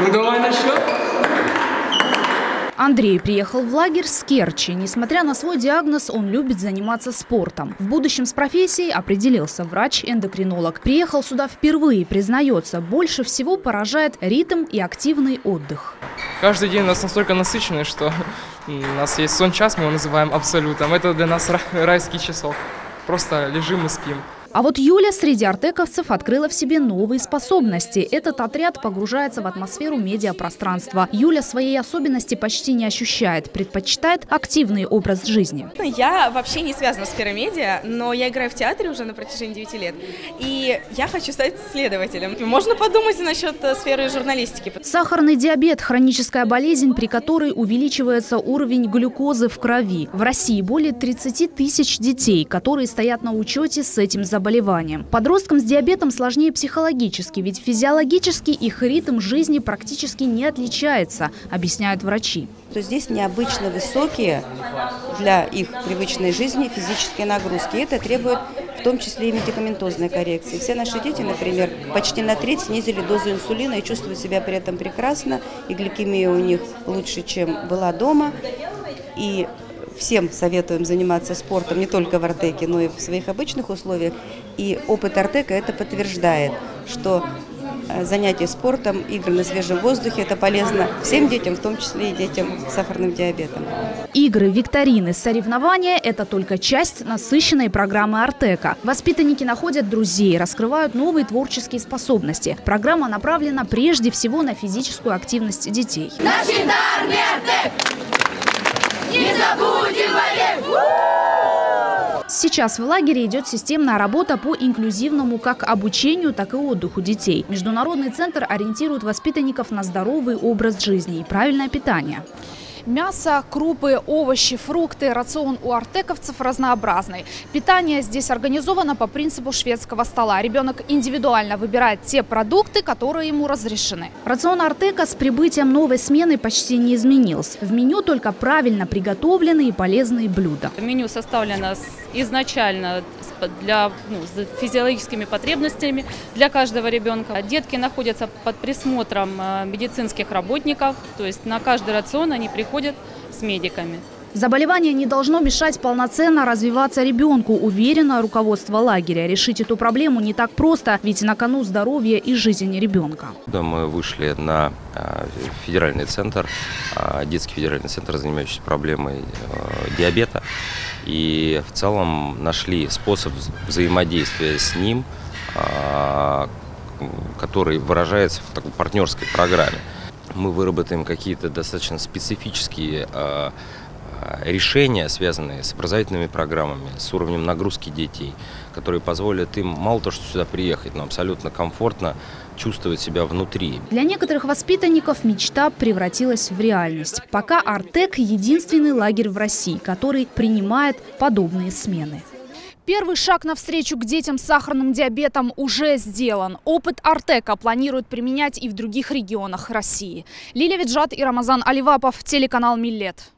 Ну давай насчет. Андрей приехал в лагерь с Керчи. Несмотря на свой диагноз, он любит заниматься спортом. В будущем с профессией определился врач-эндокринолог. Приехал сюда впервые, признается, больше всего поражает ритм и активный отдых. Каждый день у нас настолько насыщенный, что у нас есть сон-час, мы его называем абсолютом. Это для нас райский часов. Просто лежим и спим. А вот Юля среди артековцев открыла в себе новые способности. Этот отряд погружается в атмосферу медиапространства. Юля своей особенности почти не ощущает, предпочитает активный образ жизни. Я вообще не связана с сферой медиа, но я играю в театре уже на протяжении 9 лет. И я хочу стать следователем. Можно подумать насчет э, сферы журналистики. Сахарный диабет – хроническая болезнь, при которой увеличивается уровень глюкозы в крови. В России более 30 тысяч детей, которые стоят на учете с этим заболеванием заболеванием. Подросткам с диабетом сложнее психологически, ведь физиологически их ритм жизни практически не отличается, объясняют врачи. То здесь необычно высокие для их привычной жизни физические нагрузки. Это требует в том числе и медикаментозной коррекции. Все наши дети, например, почти на треть снизили дозу инсулина и чувствуют себя при этом прекрасно, и гликемия у них лучше, чем была дома. И всем советуем заниматься спортом не только в Артеке, но и в своих обычных условиях. И опыт Артека это подтверждает, что э, занятия спортом, игры на свежем воздухе – это полезно всем детям, в том числе и детям с сахарным диабетом. Игры, викторины, соревнования – это только часть насыщенной программы «Артека». Воспитанники находят друзей, раскрывают новые творческие способности. Программа направлена прежде всего на физическую активность детей. Наш Артек! Не забудем вовек! Сейчас в лагере идет системная работа по инклюзивному как обучению, так и отдыху детей. Международный центр ориентирует воспитанников на здоровый образ жизни и правильное питание. Мясо, крупы, овощи, фрукты, рацион у артековцев разнообразный. Питание здесь организовано по принципу шведского стола. Ребенок индивидуально выбирает те продукты, которые ему разрешены. Рацион артека с прибытием новой смены почти не изменился. В меню только правильно приготовленные и полезные блюда. Меню составлено изначально для, ну, с физиологическими потребностями для каждого ребенка. Детки находятся под присмотром э, медицинских работников, то есть на каждый рацион они приходят с медиками. Заболевание не должно мешать полноценно развиваться ребенку, уверено руководство лагеря. Решить эту проблему не так просто, ведь на кону здоровье и жизнь ребенка. Да, мы вышли на а, федеральный центр, а, детский федеральный центр, занимающийся проблемой э, диабета и в целом нашли способ взаимодействия с ним, а, который выражается в такой партнерской программе. Мы выработаем какие-то достаточно специфические а, решения, связанные с образовательными программами, с уровнем нагрузки детей, которые позволят им мало то, что сюда приехать, но абсолютно комфортно чувствовать себя внутри. Для некоторых воспитанников мечта превратилась в реальность. Пока Артек – единственный лагерь в России, который принимает подобные смены. Первый шаг навстречу к детям с сахарным диабетом уже сделан. Опыт Артека планируют применять и в других регионах России. Лилия Виджат и Рамазан Аливапов, телеканал «Миллет».